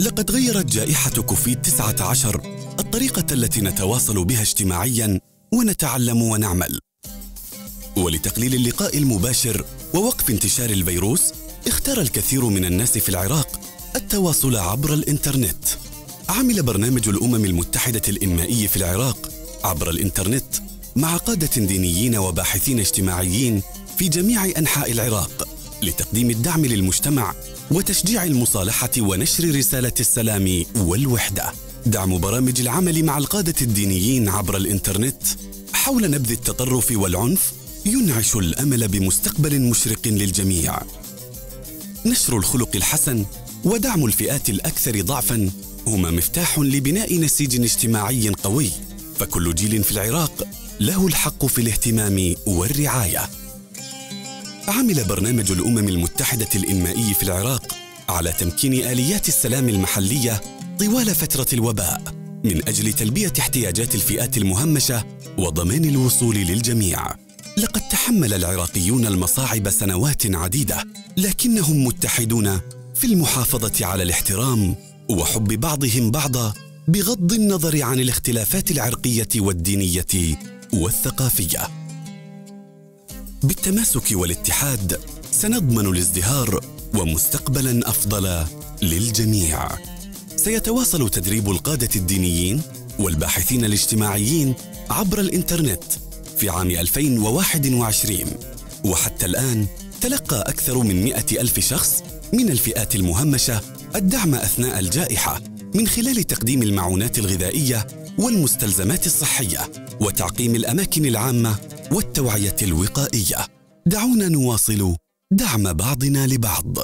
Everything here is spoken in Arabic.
لقد غيرت جائحة كوفيد 19 الطريقة التي نتواصل بها اجتماعيا ونتعلم ونعمل. ولتقليل اللقاء المباشر ووقف انتشار الفيروس، اختار الكثير من الناس في العراق التواصل عبر الإنترنت. عمل برنامج الأمم المتحدة الإنمائي في العراق عبر الإنترنت مع قادة دينيين وباحثين اجتماعيين في جميع أنحاء العراق لتقديم الدعم للمجتمع وتشجيع المصالحة ونشر رسالة السلام والوحدة. دعم برامج العمل مع القادة الدينيين عبر الإنترنت. حول نبذ التطرف والعنف ينعش الأمل بمستقبل مشرق للجميع. نشر الخلق الحسن ودعم الفئات الأكثر ضعفا هما مفتاح لبناء نسيج اجتماعي قوي. فكل جيل في العراق له الحق في الاهتمام والرعاية. عمل برنامج الأمم المتحدة الإنمائي في العراق على تمكين آليات السلام المحلية طوال فترة الوباء من أجل تلبية احتياجات الفئات المهمشة وضمان الوصول للجميع. لقد تحمل العراقيون المصاعب سنوات عديدة لكنهم متحدون في المحافظة على الاحترام وحب بعضهم بعضا بغض النظر عن الاختلافات العرقية والدينية والثقافية. بالتماسك والاتحاد سنضمن الازدهار ومستقبلا أفضل للجميع. سيتواصل تدريب القادة الدينيين والباحثين الاجتماعيين عبر الإنترنت في عام 2021 وحتى الآن تلقى أكثر من مئة ألف شخص من الفئات المهمشة الدعم أثناء الجائحة من خلال تقديم المعونات الغذائية والمستلزمات الصحية وتعقيم الأماكن العامة والتوعية الوقائية. دعونا نواصل دعم بعضنا لبعض.